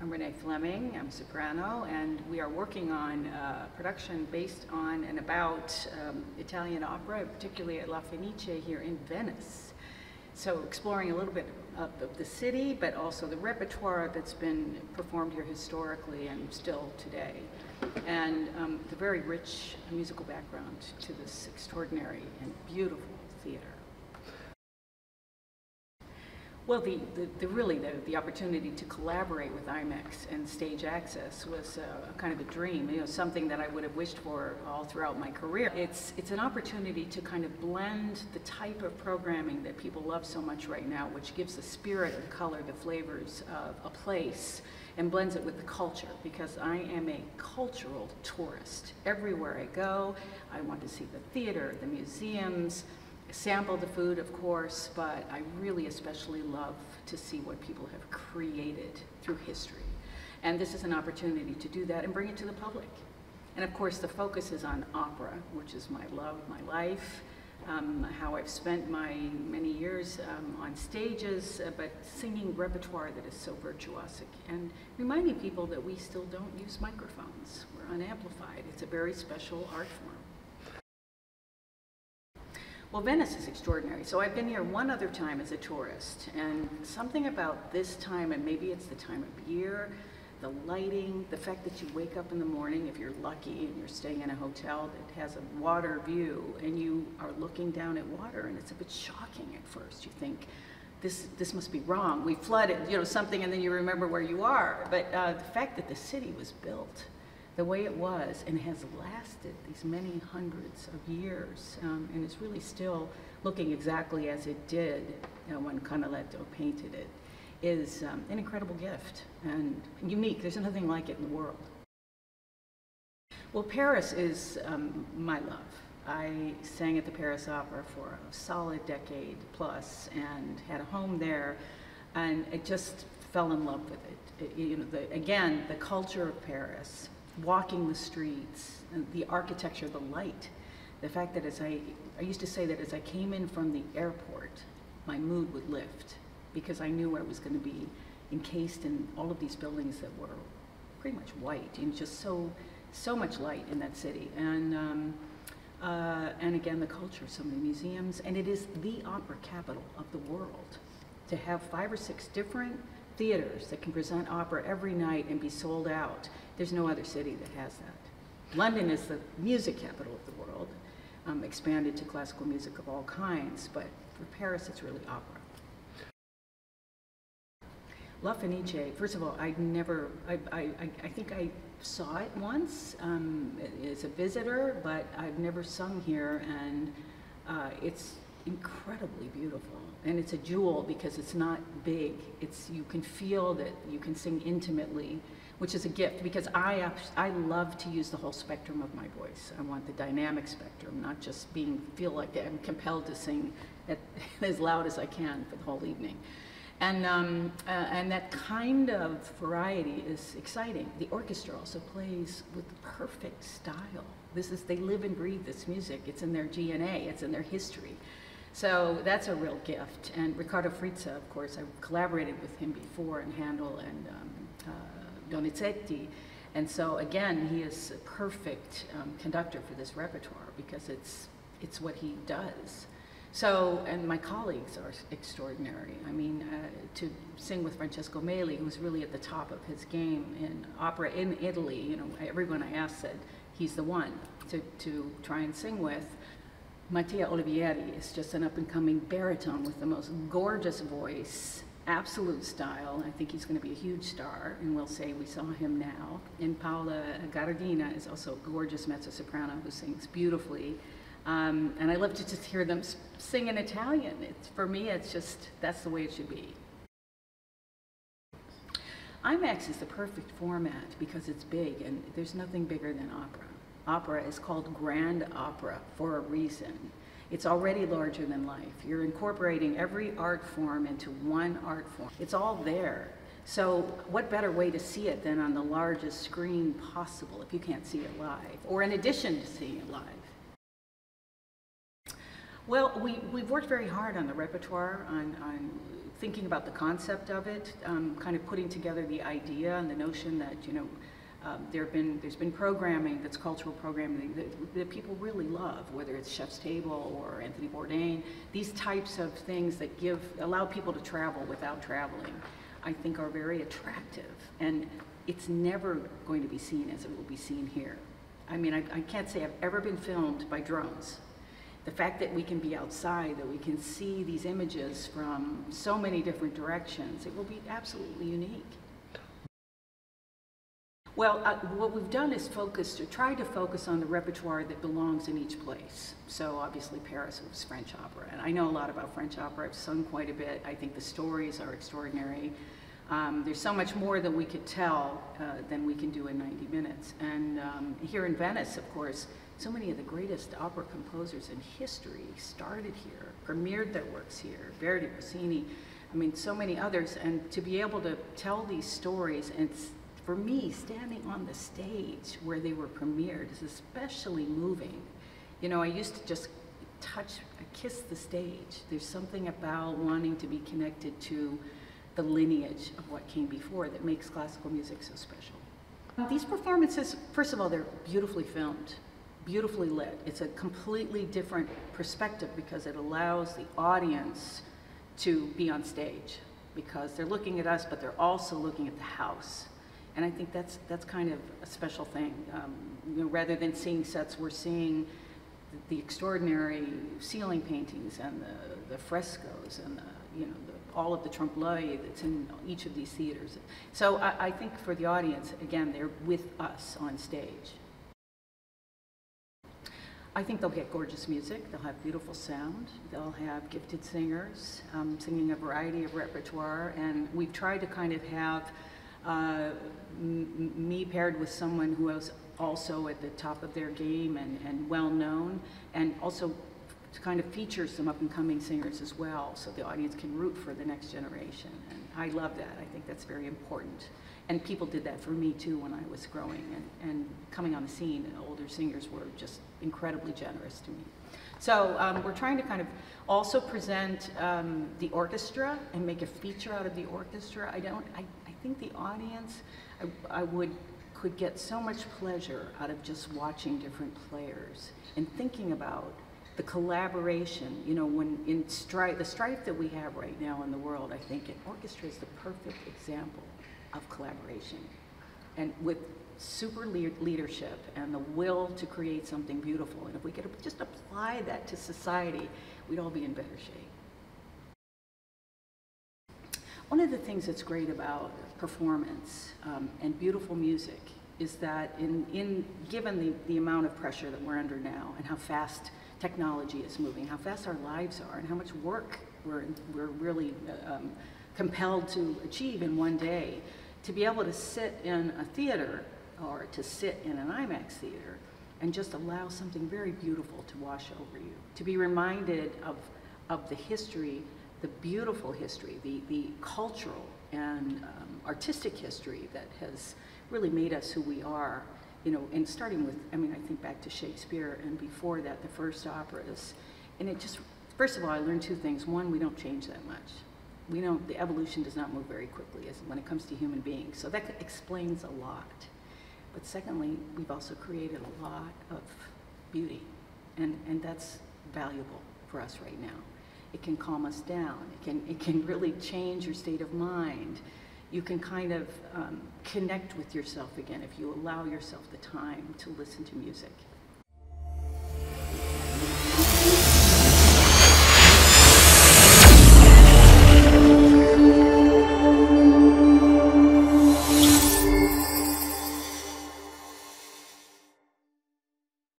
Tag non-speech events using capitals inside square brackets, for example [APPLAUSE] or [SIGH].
I'm Renée Fleming, I'm soprano, and we are working on production based on and about um, Italian opera, particularly at La Fenice here in Venice. So exploring a little bit of, of the city, but also the repertoire that's been performed here historically and still today. And um, the very rich musical background to this extraordinary and beautiful theater. Well, the, the, the really the, the opportunity to collaborate with IMAX and Stage Access was uh, kind of a dream, you know, something that I would have wished for all throughout my career. It's, it's an opportunity to kind of blend the type of programming that people love so much right now, which gives the spirit, the color, the flavors of a place and blends it with the culture because I am a cultural tourist. Everywhere I go, I want to see the theater, the museums, sample the food, of course, but I really especially love to see what people have created through history. And this is an opportunity to do that and bring it to the public. And of course, the focus is on opera, which is my love, my life, um, how I've spent my many years um, on stages, uh, but singing repertoire that is so virtuosic and reminding people that we still don't use microphones. We're unamplified. It's a very special art form. Well, Venice is extraordinary. So I've been here one other time as a tourist, and something about this time, and maybe it's the time of year, the lighting, the fact that you wake up in the morning, if you're lucky and you're staying in a hotel that has a water view, and you are looking down at water, and it's a bit shocking at first. You think, this, this must be wrong. We flooded, you know, something, and then you remember where you are. But uh, the fact that the city was built the way it was and has lasted these many hundreds of years um, and is really still looking exactly as it did you know, when Canaletto painted it is um, an incredible gift and unique. There's nothing like it in the world. Well, Paris is um, my love. I sang at the Paris Opera for a solid decade plus and had a home there and I just fell in love with it. it you know, the, again, the culture of Paris, walking the streets, and the architecture, the light, the fact that as I, I used to say that as I came in from the airport, my mood would lift because I knew I was going to be encased in all of these buildings that were pretty much white and just so, so much light in that city. And, um, uh, and again, the culture, so many museums, and it is the opera capital of the world. To have five or six different theaters that can present opera every night and be sold out there's no other city that has that. London is the music capital of the world, um, expanded to classical music of all kinds, but for Paris it's really opera. La Fenice, first of all, I never, I, I, I think I saw it once um, as a visitor, but I've never sung here, and uh, it's incredibly beautiful. And it's a jewel because it's not big. It's, you can feel that you can sing intimately which is a gift because I, I love to use the whole spectrum of my voice. I want the dynamic spectrum, not just being, feel like I'm compelled to sing at, [LAUGHS] as loud as I can for the whole evening. And, um, uh, and that kind of variety is exciting. The orchestra also plays with perfect style. This is, they live and breathe this music. It's in their DNA, it's in their history. So that's a real gift. And Riccardo Frizza, of course, I collaborated with him before in Handel and um, uh, Donizetti. And so again, he is a perfect um, conductor for this repertoire because it's, it's what he does. So, and my colleagues are extraordinary. I mean, uh, to sing with Francesco Meli, who's really at the top of his game in opera in Italy, you know, everyone I asked said he's the one to, to try and sing with. Mattia Olivieri is just an up-and-coming baritone with the most gorgeous voice absolute style. I think he's going to be a huge star, and we'll say we saw him now. And Paola Gardina is also a gorgeous mezzo-soprano who sings beautifully. Um, and I love to just hear them sing in Italian. It's, for me, it's just, that's the way it should be. IMAX is the perfect format because it's big, and there's nothing bigger than opera. Opera is called grand opera for a reason. It's already larger than life. You're incorporating every art form into one art form. It's all there. So what better way to see it than on the largest screen possible if you can't see it live, or in addition to seeing it live? Well, we, we've worked very hard on the repertoire, on, on thinking about the concept of it, um, kind of putting together the idea and the notion that, you know, um, there have been, there's been programming that's cultural programming that, that, people really love, whether it's Chef's Table or Anthony Bourdain, these types of things that give, allow people to travel without traveling, I think are very attractive. And it's never going to be seen as it will be seen here. I mean, I, I can't say I've ever been filmed by drones. The fact that we can be outside, that we can see these images from so many different directions, it will be absolutely unique. Well, uh, what we've done is focused, or tried to focus on the repertoire that belongs in each place. So obviously Paris was French opera, and I know a lot about French opera. I've sung quite a bit. I think the stories are extraordinary. Um, there's so much more that we could tell uh, than we can do in 90 minutes. And um, here in Venice, of course, so many of the greatest opera composers in history started here, premiered their works here. Verdi, Rossini, I mean, so many others. And to be able to tell these stories and for me, standing on the stage where they were premiered is especially moving. You know, I used to just touch, kiss the stage. There's something about wanting to be connected to the lineage of what came before that makes classical music so special. These performances, first of all, they're beautifully filmed, beautifully lit. It's a completely different perspective because it allows the audience to be on stage because they're looking at us, but they're also looking at the house. And I think that's, that's kind of a special thing. Um, you know, rather than seeing sets, we're seeing the, the extraordinary ceiling paintings and the, the frescoes and the, you know, the, all of the trompe l'oeil that's in each of these theaters. So I, I think for the audience, again, they're with us on stage. I think they'll get gorgeous music, they'll have beautiful sound, they'll have gifted singers um, singing a variety of repertoire, and we've tried to kind of have uh, me paired with someone who was also at the top of their game and, and well known, and also to kind of features some up and coming singers as well, so the audience can root for the next generation. And I love that. I think that's very important. And people did that for me too when I was growing and, and coming on the scene. And older singers were just incredibly generous to me. So um, we're trying to kind of also present um, the orchestra and make a feature out of the orchestra. I don't, I, think the audience, I, I would, could get so much pleasure out of just watching different players and thinking about the collaboration, you know, when in strife, the strife that we have right now in the world, I think an orchestra is the perfect example of collaboration. And with super le leadership and the will to create something beautiful, and if we could just apply that to society, we'd all be in better shape. One of the things that's great about performance um, and beautiful music is that in, in given the, the amount of pressure that we're under now and how fast technology is moving, how fast our lives are, and how much work we're, we're really uh, um, compelled to achieve in one day, to be able to sit in a theater or to sit in an IMAX theater and just allow something very beautiful to wash over you, to be reminded of, of the history the beautiful history, the, the cultural and um, artistic history that has really made us who we are, you know, and starting with, I mean, I think back to Shakespeare and before that, the first operas. And it just, first of all, I learned two things. One, we don't change that much. We don't, the evolution does not move very quickly as when it comes to human beings. So that explains a lot. But secondly, we've also created a lot of beauty. And, and that's valuable for us right now. It can calm us down. It can, it can really change your state of mind. You can kind of um, connect with yourself again if you allow yourself the time to listen to music.